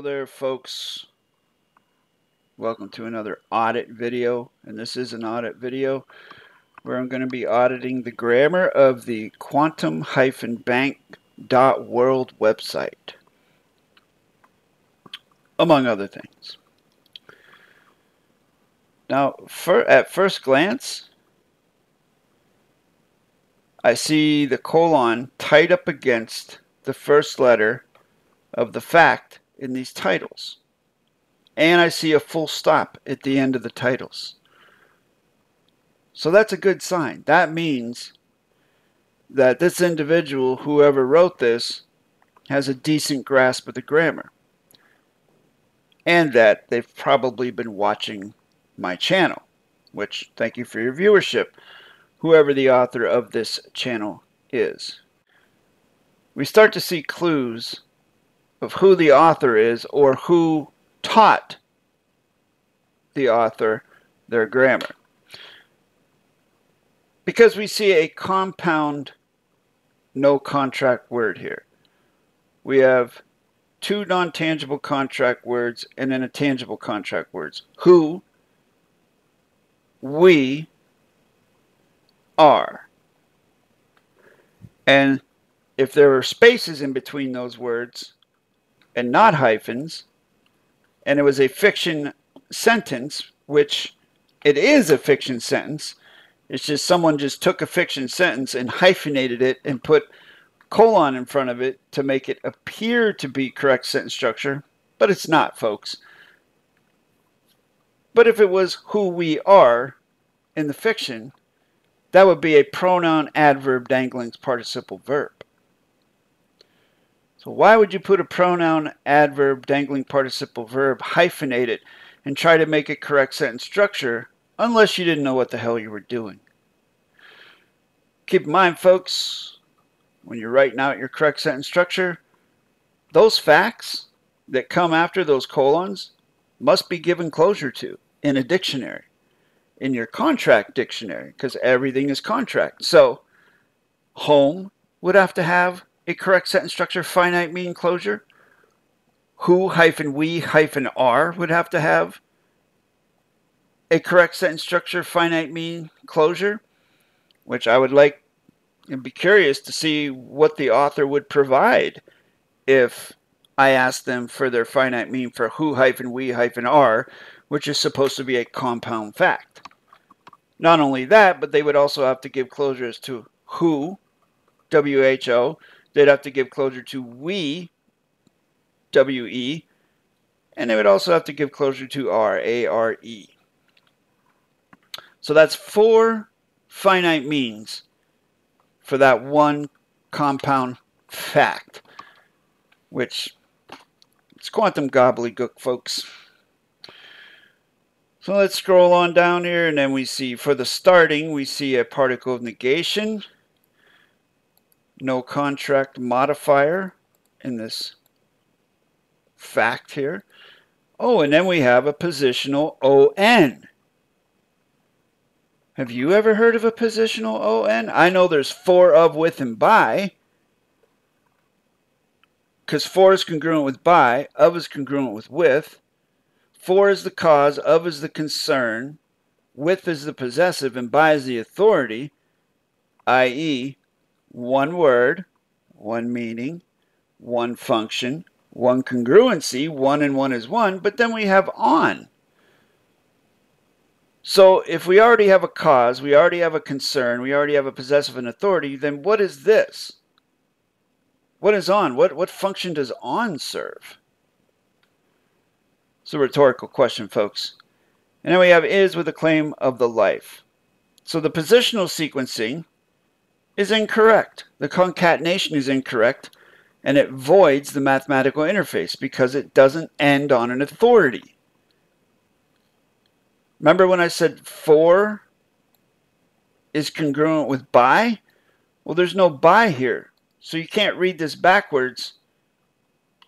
Hello there folks. Welcome to another audit video and this is an audit video where I'm going to be auditing the grammar of the quantum-bank.world website among other things. Now for, at first glance I see the colon tied up against the first letter of the fact in these titles. And I see a full stop at the end of the titles. So that's a good sign. That means that this individual, whoever wrote this, has a decent grasp of the grammar. And that they've probably been watching my channel, which thank you for your viewership, whoever the author of this channel is. We start to see clues of who the author is or who taught the author their grammar. Because we see a compound no contract word here. We have two non-tangible contract words and then a tangible contract words. Who, we, are. And if there are spaces in between those words, and not hyphens, and it was a fiction sentence, which it is a fiction sentence. It's just someone just took a fiction sentence and hyphenated it and put colon in front of it to make it appear to be correct sentence structure, but it's not, folks. But if it was who we are in the fiction, that would be a pronoun adverb dangling participle verb. So why would you put a pronoun, adverb, dangling participle verb, hyphenate it, and try to make it correct sentence structure unless you didn't know what the hell you were doing? Keep in mind, folks, when you're writing out your correct sentence structure, those facts that come after those colons must be given closure to in a dictionary, in your contract dictionary, because everything is contract. So, home would have to have a correct sentence structure, finite mean closure. Who hyphen we hyphen are would have to have a correct sentence structure, finite mean closure, which I would like and be curious to see what the author would provide if I asked them for their finite mean for who hyphen we hyphen are, which is supposed to be a compound fact. Not only that, but they would also have to give closures to who, WHO, They'd have to give closure to we, W-E, and they would also have to give closure to R, A-R-E. So that's four finite means for that one compound fact, which it's quantum gobbledygook, folks. So let's scroll on down here, and then we see for the starting, we see a particle of negation no contract modifier in this fact here. Oh, and then we have a positional ON. Have you ever heard of a positional ON? I know there's for of, with, and by. Because for is congruent with by, of is congruent with with. For is the cause, of is the concern, with is the possessive, and by is the authority, i.e., one word, one meaning, one function, one congruency, one and one is one, but then we have on. So if we already have a cause, we already have a concern, we already have a possessive and authority, then what is this? What is on? What, what function does on serve? It's a rhetorical question, folks. And then we have is with a claim of the life. So the positional sequencing is incorrect. The concatenation is incorrect. and it voids the mathematical interface because it doesn't end on an authority. Remember when I said for is congruent with by? Well, there's no by here. So you can't read this backwards.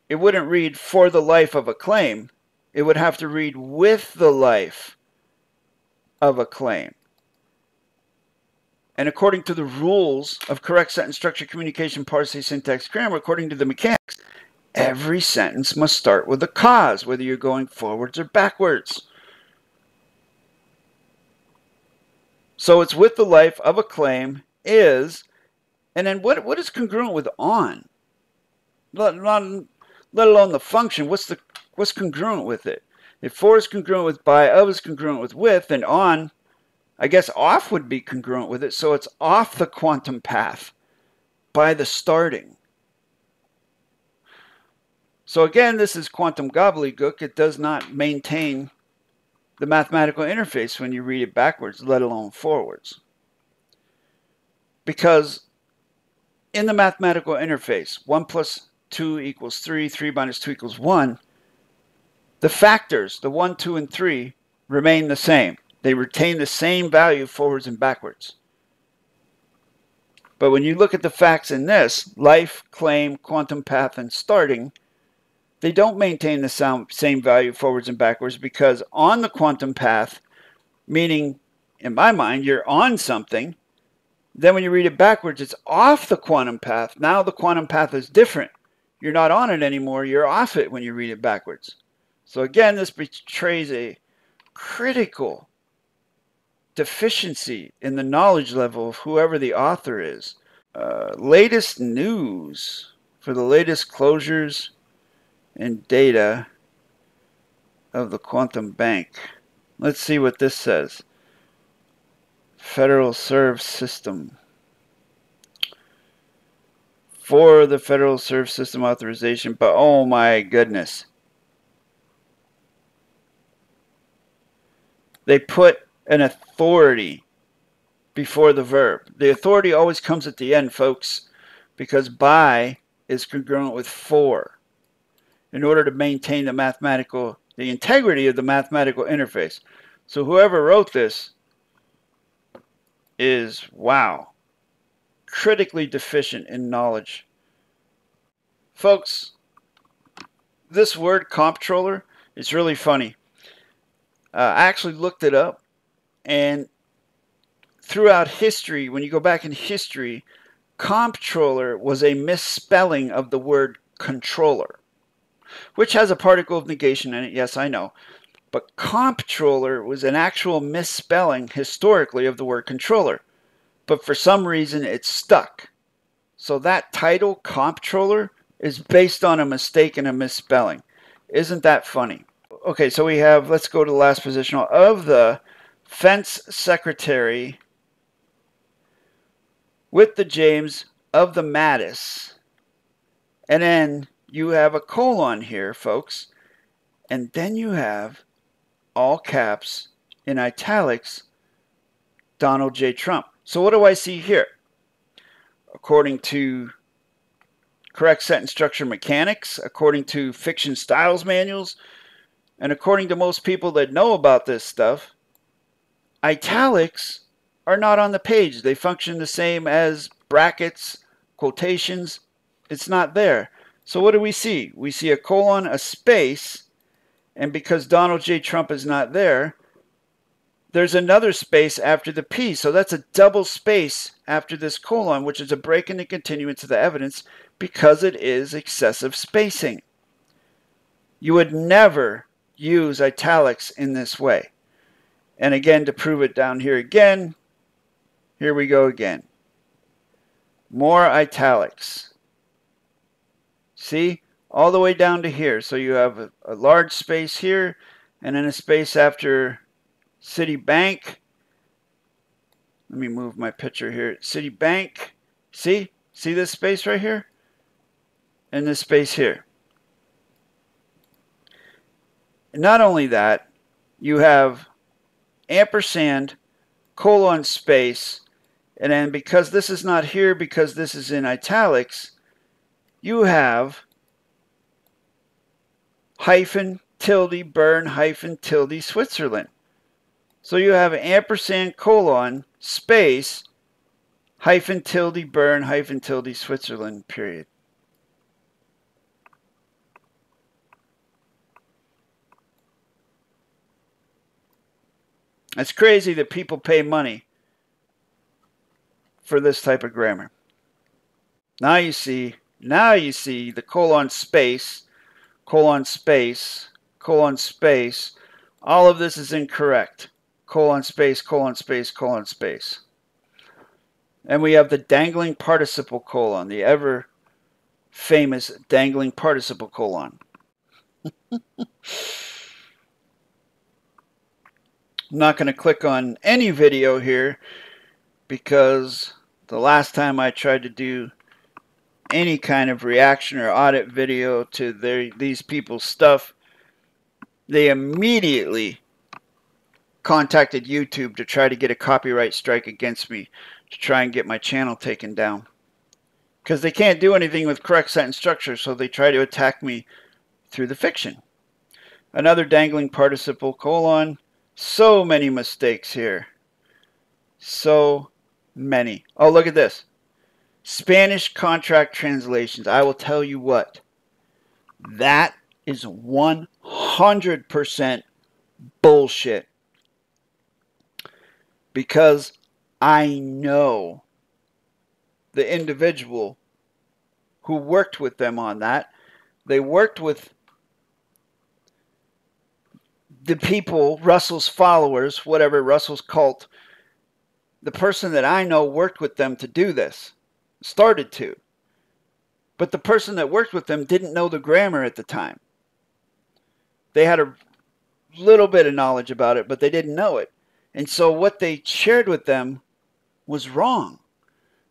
It wouldn't read for the life of a claim. It would have to read with the life of a claim. And according to the rules of correct sentence structure, communication, parsing, syntax, grammar, according to the mechanics, every sentence must start with a cause, whether you're going forwards or backwards. So it's with the life of a claim is, and then what, what is congruent with on? Not, not, let alone the function. What's the what's congruent with it? If for is congruent with by, of is congruent with with, and on I guess off would be congruent with it. So it's off the quantum path by the starting. So again, this is quantum gobbledygook. It does not maintain the mathematical interface when you read it backwards, let alone forwards. Because in the mathematical interface, 1 plus 2 equals 3, 3 minus 2 equals 1, the factors, the 1, 2, and 3, remain the same. They retain the same value forwards and backwards. But when you look at the facts in this, life, claim, quantum path, and starting, they don't maintain the same value forwards and backwards because on the quantum path, meaning in my mind, you're on something, then when you read it backwards, it's off the quantum path. Now the quantum path is different. You're not on it anymore, you're off it when you read it backwards. So again, this betrays a critical deficiency in the knowledge level of whoever the author is. Uh, latest news for the latest closures and data of the quantum bank. Let's see what this says. Federal Reserve System. For the Federal Reserve System authorization, but oh my goodness. They put an authority before the verb. The authority always comes at the end, folks, because by is congruent with for in order to maintain the mathematical, the integrity of the mathematical interface. So whoever wrote this is, wow, critically deficient in knowledge. Folks, this word comptroller is really funny. Uh, I actually looked it up and throughout history, when you go back in history, comptroller was a misspelling of the word controller, which has a particle of negation in it. Yes, I know. But comptroller was an actual misspelling historically of the word controller. But for some reason, it stuck. So that title, comptroller, is based on a mistake and a misspelling. Isn't that funny? Okay, so we have, let's go to the last positional of the fence secretary with the James of the Mattis. And then you have a colon here, folks. And then you have all caps in italics Donald J. Trump. So what do I see here? According to correct sentence structure mechanics, according to fiction styles manuals, and according to most people that know about this stuff, italics are not on the page. They function the same as brackets, quotations. It's not there. So what do we see? We see a colon, a space, and because Donald J. Trump is not there, there's another space after the P. So that's a double space after this colon, which is a break in the continuance of the evidence because it is excessive spacing. You would never use italics in this way. And again, to prove it down here again, here we go again. More italics. See? All the way down to here. So you have a, a large space here, and then a space after Citibank. Let me move my picture here. Citibank. See? See this space right here? And this space here. Not only that, you have ampersand, colon space, and then because this is not here, because this is in italics, you have hyphen tilde Bern hyphen tilde Switzerland. So you have ampersand colon space hyphen tilde Bern hyphen tilde Switzerland period. It's crazy that people pay money for this type of grammar. Now you see, now you see the colon space, colon space, colon space. All of this is incorrect. Colon space, colon space, colon space. And we have the dangling participle colon, the ever famous dangling participle colon. Not going to click on any video here because the last time I tried to do any kind of reaction or audit video to their, these people's stuff, they immediately contacted YouTube to try to get a copyright strike against me to try and get my channel taken down. Because they can't do anything with correct sentence structure, so they try to attack me through the fiction. Another dangling participle colon so many mistakes here. So many. Oh, look at this. Spanish contract translations. I will tell you what. That is 100% bullshit. Because I know the individual who worked with them on that. They worked with the people, Russell's followers, whatever Russell's cult, the person that I know worked with them to do this, started to. But the person that worked with them didn't know the grammar at the time. They had a little bit of knowledge about it, but they didn't know it. And so what they shared with them was wrong.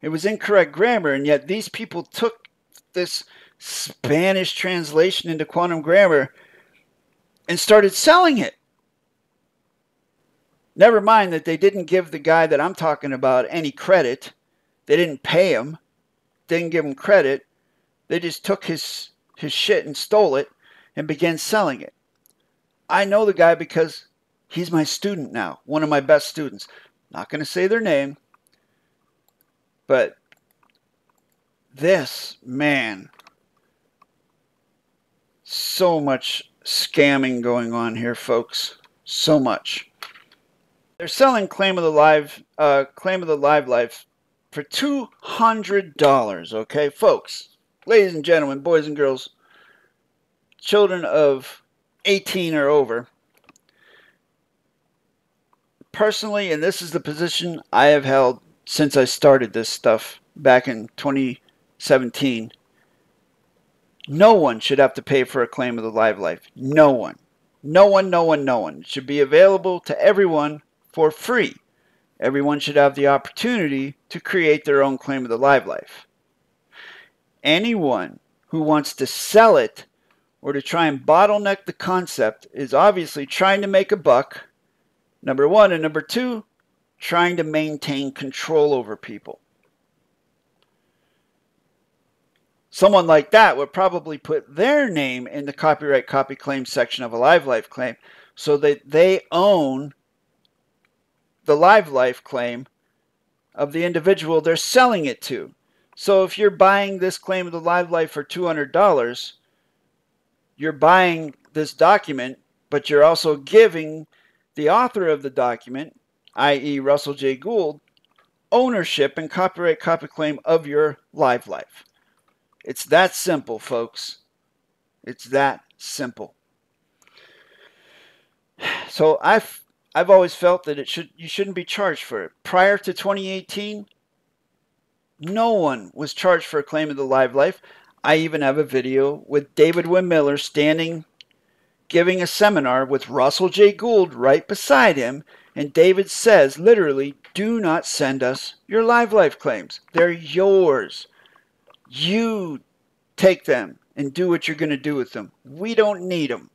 It was incorrect grammar, and yet these people took this Spanish translation into quantum grammar and started selling it. Never mind that they didn't give the guy that I'm talking about any credit. They didn't pay him, didn't give him credit. They just took his his shit and stole it and began selling it. I know the guy because he's my student now, one of my best students. Not going to say their name, but this man so much scamming going on here, folks. So much. They're selling Claim of the Live, uh, Claim of the Live Life for two hundred dollars. Okay, folks, ladies and gentlemen, boys and girls, children of eighteen or over. Personally, and this is the position I have held since I started this stuff back in 2017 no one should have to pay for a claim of the live life. No one. No one, no one, no one. It should be available to everyone for free. Everyone should have the opportunity to create their own claim of the live life. Anyone who wants to sell it or to try and bottleneck the concept is obviously trying to make a buck, number one, and number two, trying to maintain control over people. Someone like that would probably put their name in the copyright copy claim section of a live life claim so that they own the live life claim of the individual they're selling it to. So if you're buying this claim of the live life for $200, you're buying this document, but you're also giving the author of the document, i.e., Russell J. Gould, ownership and copyright copy claim of your live life. It's that simple, folks. It's that simple. So I've I've always felt that it should you shouldn't be charged for it. Prior to 2018, no one was charged for a claim of the live life. I even have a video with David Wynn Miller standing giving a seminar with Russell J. Gould right beside him, and David says literally, "Do not send us your live life claims. They're yours." You take them and do what you're going to do with them. We don't need them.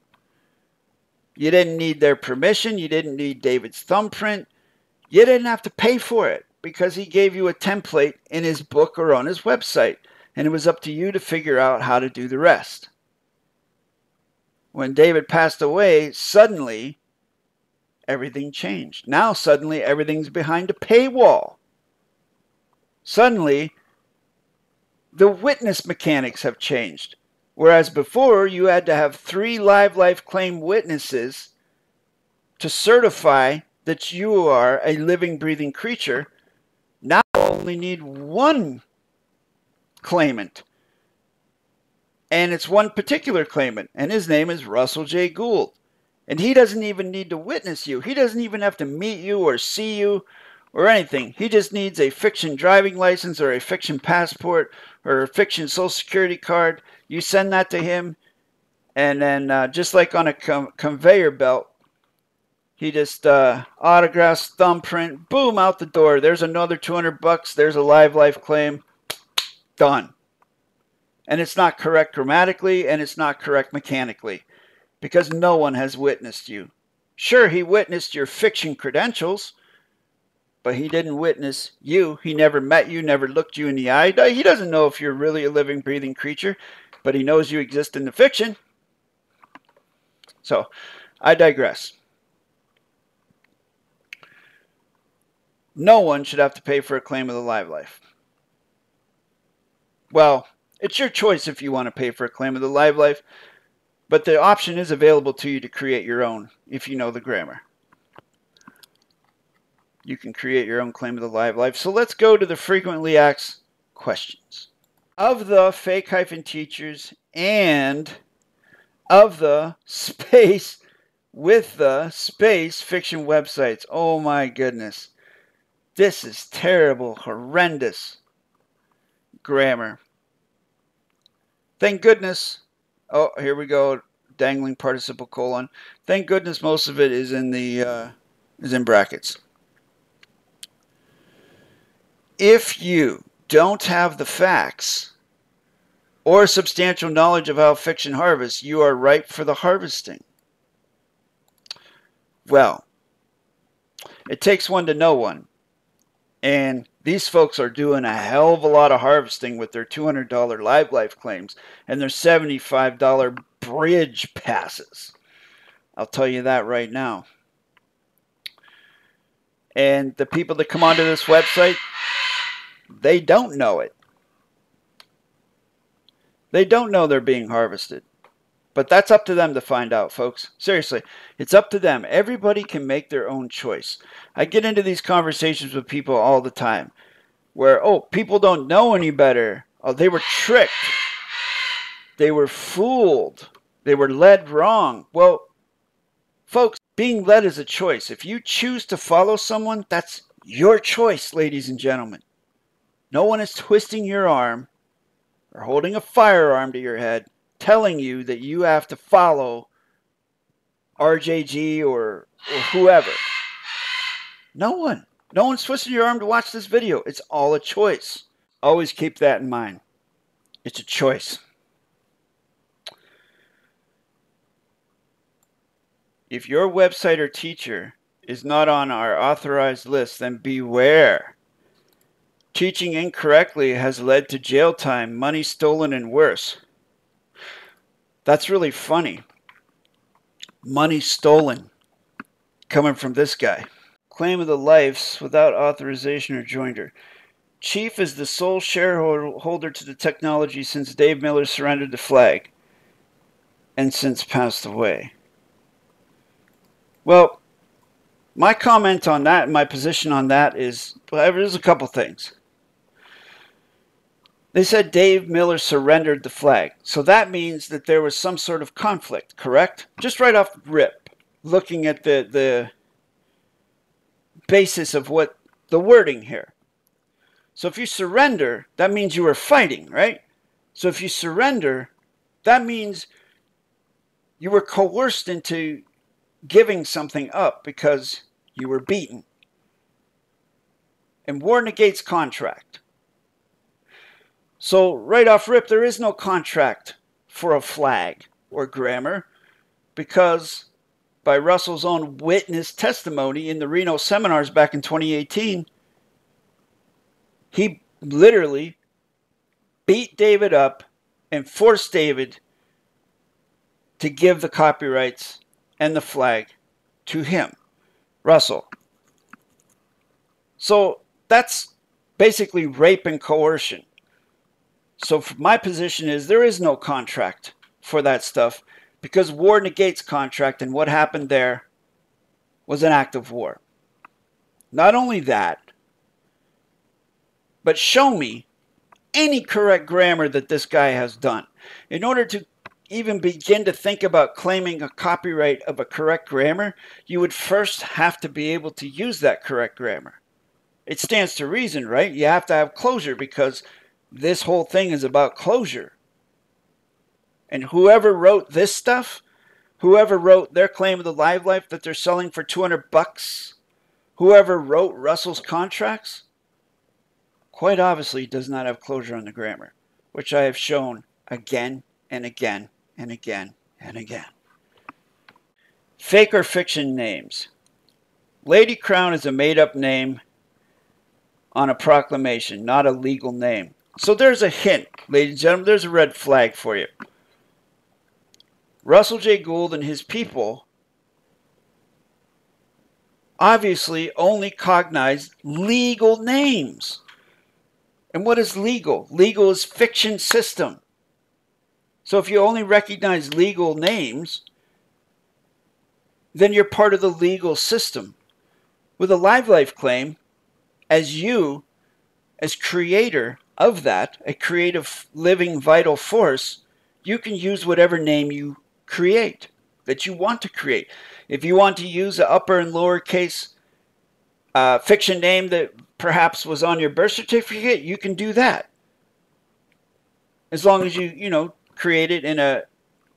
You didn't need their permission. You didn't need David's thumbprint. You didn't have to pay for it because he gave you a template in his book or on his website. and it was up to you to figure out how to do the rest. When David passed away, suddenly everything changed. Now, suddenly, everything's behind a paywall. Suddenly, the witness mechanics have changed. Whereas before, you had to have three live life claim witnesses to certify that you are a living, breathing creature. Now, you only need one claimant. And it's one particular claimant, and his name is Russell J. Gould. And he doesn't even need to witness you. He doesn't even have to meet you or see you or anything. He just needs a fiction driving license or a fiction passport or a fiction social security card. You send that to him, and then uh, just like on a com- conveyor belt, he just uh, autographs, thumbprint, boom, out the door. There's another 200 bucks. There's a live life claim. Done. And it's not correct grammatically and it's not correct mechanically because no one has witnessed you. Sure, he witnessed your fiction credentials, but he didn't witness you. He never met you, never looked you in the eye. He doesn't know if you're really a living, breathing creature, but he knows you exist in the fiction. So, I digress. No one should have to pay for a claim of the live life. Well, it's your choice if you want to pay for a claim of the live life. But the option is available to you to create your own if you know the grammar. You can create your own claim of the live life. So let's go to the frequently asked questions. Of the fake hyphen teachers and of the space with the space fiction websites. Oh my goodness. This is terrible, horrendous grammar. Thank goodness Oh, here we go. Dangling participle colon. Thank goodness most of it is in the uh, is in brackets. If you don't have the facts or substantial knowledge of how fiction harvests, you are ripe for the harvesting. Well, it takes one to know one. And these folks are doing a hell of a lot of harvesting with their $200 live life claims and their $75 bridge passes. I'll tell you that right now. And the people that come onto this website, they don't know it. They don't know they're being harvested. But that's up to them to find out, folks. Seriously, it's up to them. Everybody can make their own choice. I get into these conversations with people all the time where, oh, people don't know any better. Oh, they were tricked. They were fooled. They were led wrong. Well, folks, being led is a choice. If you choose to follow someone, that's your choice, ladies and gentlemen. No one is twisting your arm or holding a firearm to your head telling you that you have to follow RJG or, or whoever. No one. No one's twisting your arm to watch this video. It's all a choice. Always keep that in mind. It's a choice. If your website or teacher is not on our authorized list, then beware. Teaching incorrectly has led to jail time, money stolen, and worse. That's really funny. Money stolen coming from this guy. Claim of the lives without authorization or joinder. Chief is the sole shareholder to the technology since Dave Miller surrendered the flag and since passed away. Well, my comment on that, my position on that is, well, there's a couple things. They said Dave Miller surrendered the flag. So that means that there was some sort of conflict, correct? Just right off the rip, looking at the, the basis of what the wording here. So if you surrender, that means you were fighting, right? So if you surrender, that means you were coerced into giving something up because you were beaten. And war negates contract. So, right off rip, there is no contract for a flag or grammar because by Russell's own witness testimony in the Reno seminars back in 2018, he literally beat David up and forced David to give the copyrights and the flag to him, Russell. So that's basically rape and coercion. So my position is there is no contract for that stuff because war negates contract and what happened there was an act of war. Not only that, but show me any correct grammar that this guy has done. In order to even begin to think about claiming a copyright of a correct grammar, you would first have to be able to use that correct grammar. It stands to reason, right? You have to have closure because this whole thing is about closure. And whoever wrote this stuff, whoever wrote their claim of the live life that they're selling for 200 bucks, whoever wrote Russell's contracts, quite obviously does not have closure on the grammar, which I have shown again and again and again and again. Fake or fiction names. Lady Crown is a made up name on a proclamation, not a legal name. So there's a hint, ladies and gentlemen, there's a red flag for you. Russell J. Gould and his people obviously only cognize legal names. And what is legal? Legal is fiction system. So if you only recognize legal names, then you're part of the legal system. With a live life claim, as you, as creator of that, a creative, living, vital force, you can use whatever name you create that you want to create. If you want to use an upper and lower case uh, fiction name that perhaps was on your birth certificate, you can do that. As long as you, you know, create it in a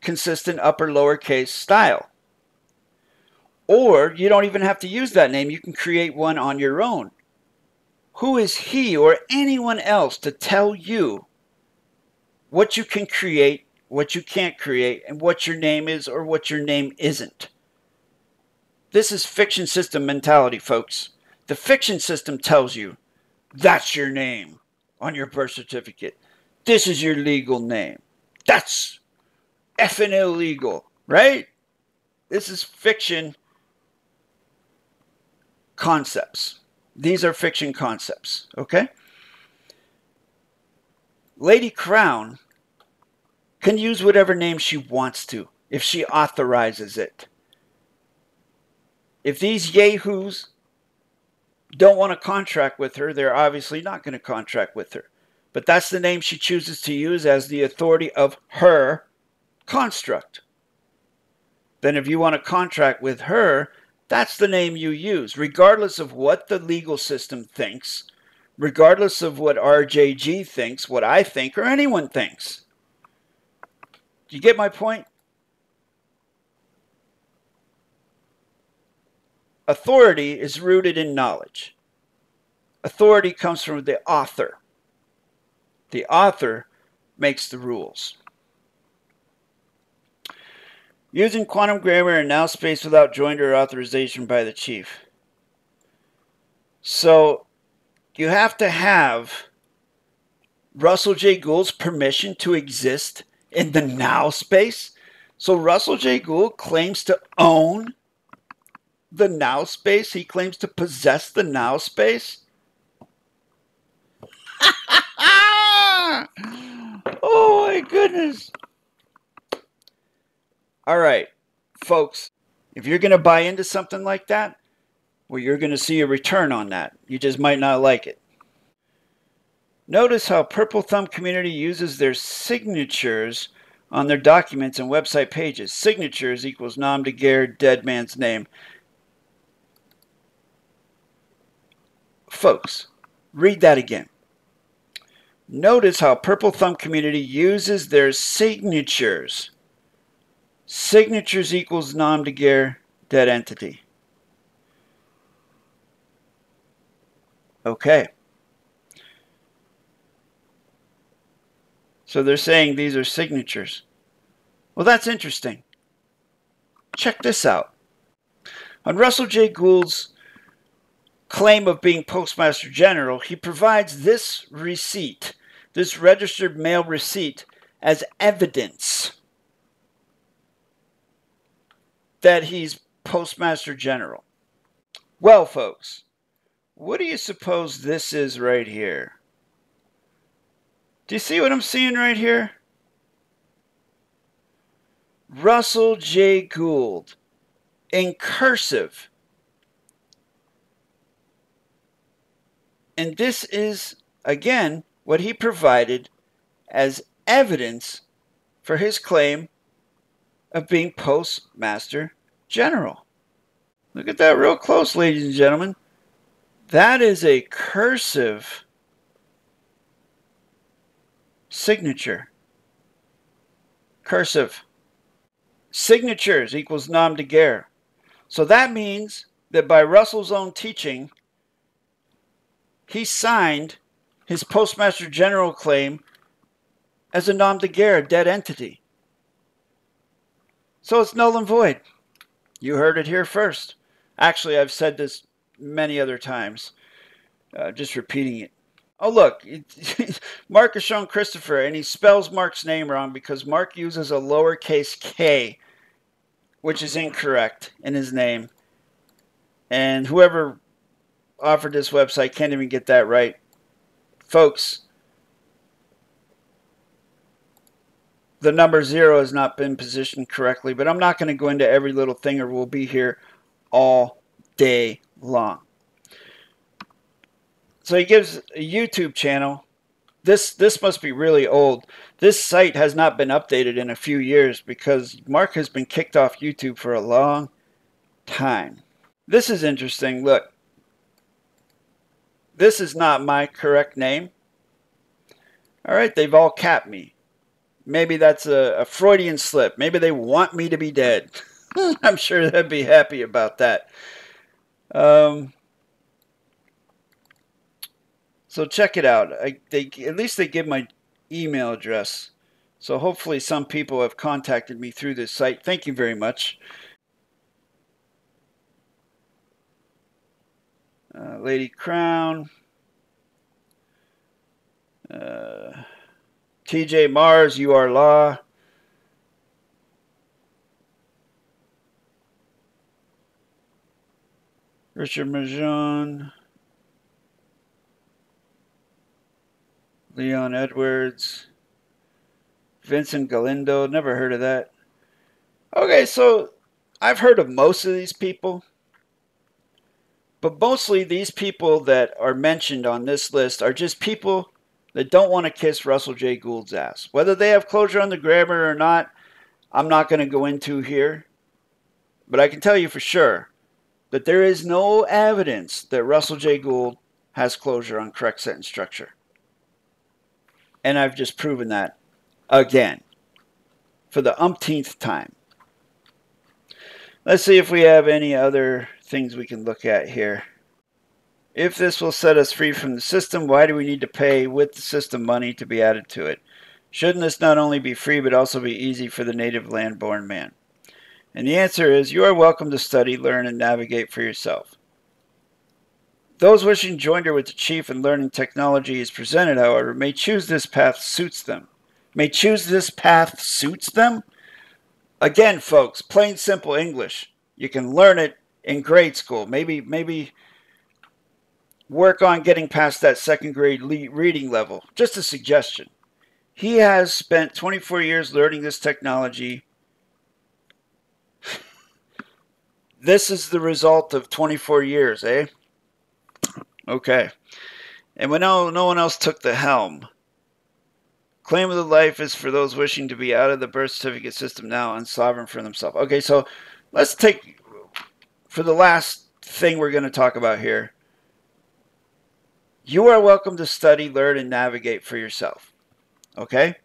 consistent upper lower case style. Or you don't even have to use that name. You can create one on your own. Who is he or anyone else to tell you what you can create, what you can't create, and what your name is or what your name isn't? This is fiction system mentality, folks. The fiction system tells you that's your name on your birth certificate. This is your legal name. That's effing illegal, right? This is fiction concepts. These are fiction concepts, okay? Lady Crown can use whatever name she wants to if she authorizes it. If these yahoos don't want to contract with her, they're obviously not going to contract with her. But that's the name she chooses to use as the authority of her construct. Then, if you want to contract with her, that's the name you use, regardless of what the legal system thinks, regardless of what RJG thinks, what I think, or anyone thinks. Do you get my point? Authority is rooted in knowledge. Authority comes from the author. The author makes the rules. Using quantum grammar and now space without joinder authorization by the chief. So you have to have Russell J. Gould's permission to exist in the now space. So Russell J. Gould claims to own the now space? He claims to possess the now space? oh my goodness. All right, folks, if you're going to buy into something like that, well, you're going to see a return on that. You just might not like it. Notice how Purple Thumb Community uses their signatures on their documents and website pages. Signatures equals nom de guerre, dead man's name. Folks, read that again. Notice how Purple Thumb Community uses their signatures. Signatures equals nom de guerre, dead entity. Okay. So they're saying these are signatures. Well, that's interesting. Check this out. On Russell J. Gould's claim of being Postmaster General, he provides this receipt. this registered mail receipt as evidence that he's Postmaster General. Well, folks, what do you suppose this is right here? Do you see what I'm seeing right here? Russell J. Gould in cursive. And this is, again, what he provided as evidence for his claim of being Postmaster General. Look at that real close, ladies and gentlemen. That is a cursive signature. Cursive. Signatures equals nom de guerre. So that means that by Russell's own teaching, he signed his Postmaster General claim as a nom de guerre, a dead entity. So it's null and void. You heard it here first. Actually, I've said this many other times, uh, just repeating it. Oh, look, Mark has shown Christopher, and he spells Mark's name wrong because Mark uses a lowercase k, which is incorrect in his name. And whoever offered this website can't even get that right. Folks, the number zero has not been positioned correctly, but I'm not going to go into every little thing or we'll be here all day long. So he gives a YouTube channel. This this must be really old. This site has not been updated in a few years because Mark has been kicked off YouTube for a long time. This is interesting. Look. This is not my correct name. All right, they've all capped me. Maybe that's a, a Freudian slip. Maybe they want me to be dead. I'm sure they'd be happy about that. Um, so check it out. I, they at least they give my email address. So hopefully some people have contacted me through this site. Thank you very much. Uh, Lady Crown. Uh, TJ Mars, you are law. Richard Majon. Leon Edwards, Vincent Galindo, never heard of that. Okay, so I've heard of most of these people, but mostly these people that are mentioned on this list are just people that don't want to kiss Russell J. Gould's ass. Whether they have closure on the grammar or not, I'm not going to go into here. But I can tell you for sure that there is no evidence that Russell J. Gould has closure on correct sentence structure. And I've just proven that again for the umpteenth time. Let's see if we have any other things we can look at here. If this will set us free from the system, why do we need to pay with the system money to be added to it? Shouldn't this not only be free but also be easy for the native land-born man? And the answer is you are welcome to study, learn, and navigate for yourself. Those wishing joinder with the chief and learning technology is presented, however, may choose this path suits them. May choose this path suits them? Again, folks, plain simple English. You can learn it in grade school. Maybe, maybe work on getting past that second grade reading level. Just a suggestion. He has spent 24 years learning this technology. this is the result of 24 years, eh? Okay. And when no, no one else took the helm, claim of the life is for those wishing to be out of the birth certificate system now and sovereign for themselves. Okay, so let's take, for the last thing we're going to talk about here, you are welcome to study, learn, and navigate for yourself. Okay?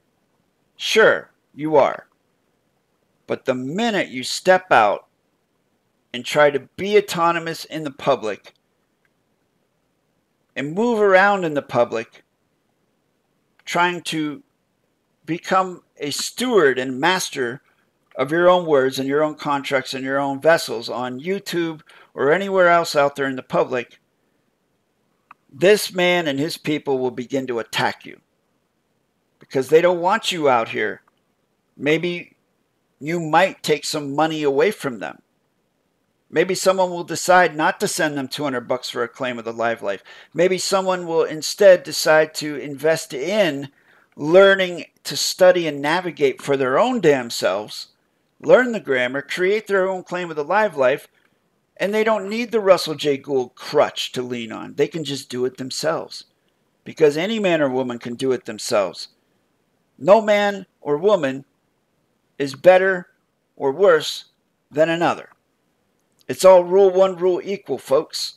Sure, you are. But the minute you step out and try to be autonomous in the public, and move around in the public trying to become a steward and master of your own words and your own contracts and your own vessels on YouTube or anywhere else out there in the public, this man and his people will begin to attack you. because they don't want you out here. Maybe you might take some money away from them. Maybe someone will decide not to send them 200 bucks for a claim of the live life. Maybe someone will instead decide to invest in learning to study and navigate for their own damn selves, learn the grammar, create their own claim of the live life, and they don't need the Russell J. Gould crutch to lean on. They can just do it themselves. Because any man or woman can do it themselves. No man or woman is better or worse than another. It's all rule one, rule equal, folks.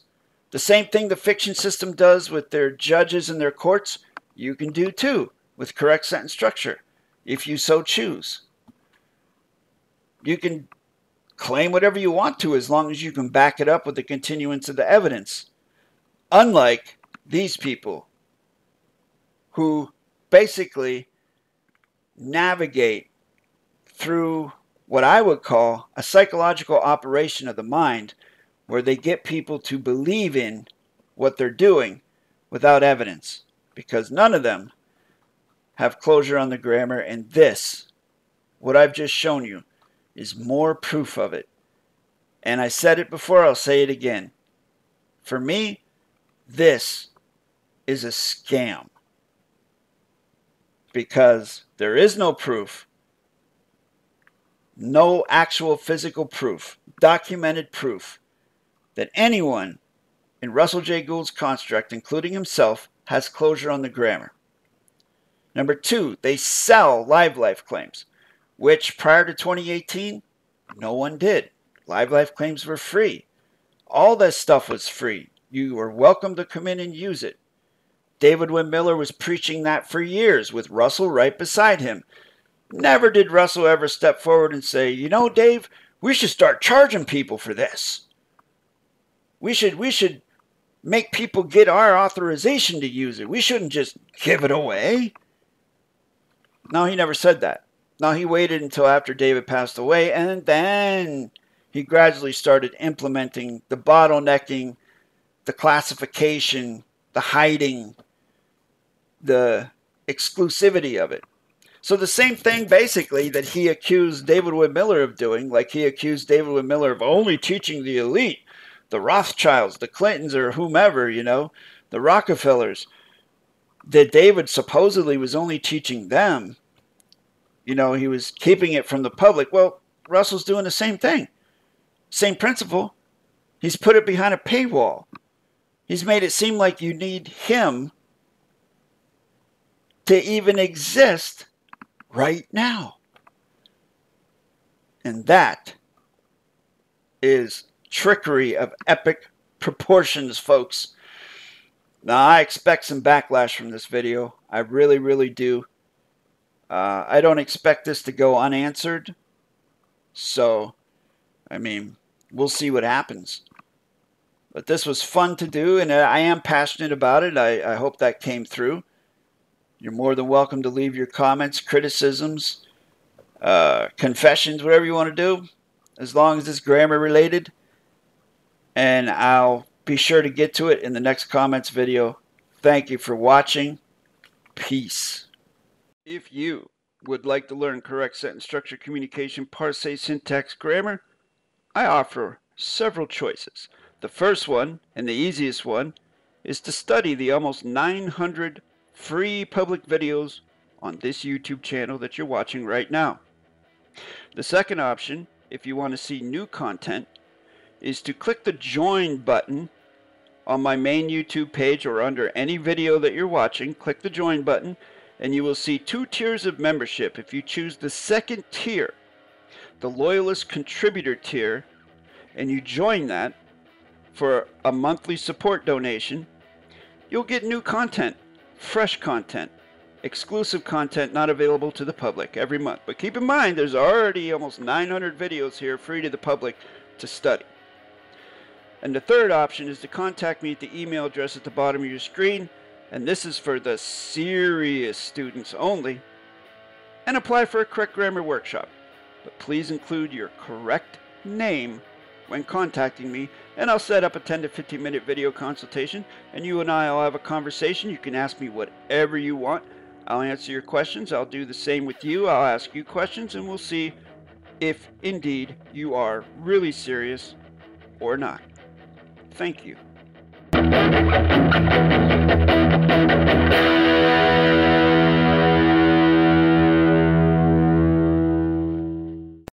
The same thing the fiction system does with their judges and their courts, you can do too with correct sentence structure, if you so choose. You can claim whatever you want to as long as you can back it up with the continuance of the evidence. Unlike these people who basically navigate through what I would call a psychological operation of the mind where they get people to believe in what they're doing without evidence because none of them have closure on the grammar and this what I've just shown you is more proof of it. And I said it before I'll say it again. For me this is a scam. Because there is no proof. No actual physical proof, documented proof, that anyone in Russell J. Gould's construct, including himself, has closure on the grammar. Number two, they sell live life claims, which prior to 2018, no one did. Live life claims were free. All this stuff was free. You were welcome to come in and use it. David Wynn Miller was preaching that for years with Russell right beside him. Never did Russell ever step forward and say, you know, Dave, we should start charging people for this. We should we should make people get our authorization to use it. We shouldn't just give it away. No, he never said that. No, he waited until after David passed away, and then he gradually started implementing the bottlenecking, the classification, the hiding, the exclusivity of it. So the same thing basically that he accused David Wynn Miller of doing, like he accused David Wynn Miller of only teaching the elite, the Rothschilds, the Clintons, or whomever, you know, the Rockefellers, that David supposedly was only teaching them. You know, he was keeping it from the public. Well, Russell's doing the same thing. Same principle. He's put it behind a paywall. He's made it seem like you need him to even exist right now. And that is trickery of epic proportions, folks. Now, I expect some backlash from this video. I really, really do. Uh, I don't expect this to go unanswered. So, I mean, we'll see what happens. But this was fun to do, and I am passionate about it. I, I hope that came through. You're more than welcome to leave your comments, criticisms, uh, confessions, whatever you want to do, as long as it's grammar related. And I'll be sure to get to it in the next comments video. Thank you for watching. Peace. If you would like to learn correct sentence structure, communication, parse, syntax, grammar, I offer several choices. The first one, and the easiest one, is to study the almost 900 free public videos on this YouTube channel that you're watching right now. The second option, if you want to see new content, is to click the join button on my main YouTube page or under any video that you're watching. Click the join button and you will see two tiers of membership. If you choose the second tier, the Loyalist Contributor tier, and you join that for a monthly support donation, you'll get new content fresh content, exclusive content not available to the public every month. But keep in mind, there's already almost 900 videos here free to the public to study. And the third option is to contact me at the email address at the bottom of your screen. And this is for the serious students only. And apply for a correct grammar workshop. But please include your correct name when contacting me and I'll set up a 10 to 15 minute video consultation and you and I will have a conversation. You can ask me whatever you want. I'll answer your questions. I'll do the same with you. I'll ask you questions and we'll see if indeed you are really serious or not. Thank you.